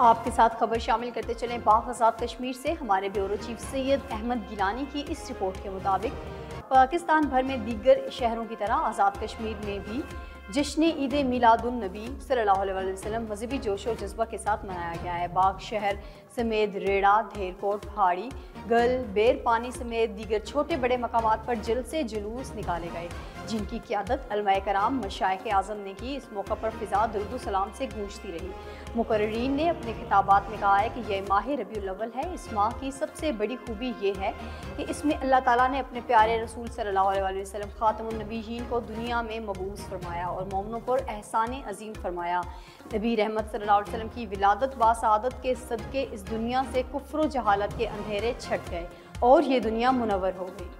आपके साथ खबर शामिल करते चलें आज़ाद कश्मीर से। हमारे ब्यूरो चीफ सैयद अहमद गिलानी की इस रिपोर्ट के मुताबिक, पाकिस्तान भर में दीगर शहरों की तरह आज़ाद कश्मीर में भी जश्न ईद मिलादुलनबी सल्लल्लाहु मजहबी जोश और जज्बा के साथ मनाया गया है। बाग शहर समेत रेड़ा, धेरकोट पहाड़ी गल बेर पानी समेत दीगर छोटे बड़े मकाम पर जल से जुलूस निकाले गए, जिनकी क्यादत अलमाय कराम मशाइ आज़म ने की। इस मौका पर फ़िज़ा दरुदसलाम से गूंजती रही। मुकर्रीन ने अपने खिताबात में कहा है कि यह माह रबी अव्वल है। इस माह की सबसे बड़ी खूबी ये है कि इसमें अल्लाह ताला ने अपने प्यारे रसूल सल्लल्लाहु अलैहि वसल्लम ख़ातमनबीन को दुनिया में मबूस फरमाया और मोमनों पर एहसान अजीम फरमाया। नबी रहमत सल्लल्लाहु अलैहि वसल्लम की विलादत व सदत के सदक़े इस दुनिया से कुफर जहालत के अंधेरे छट गए और ये दुनिया मुनवर हो गई।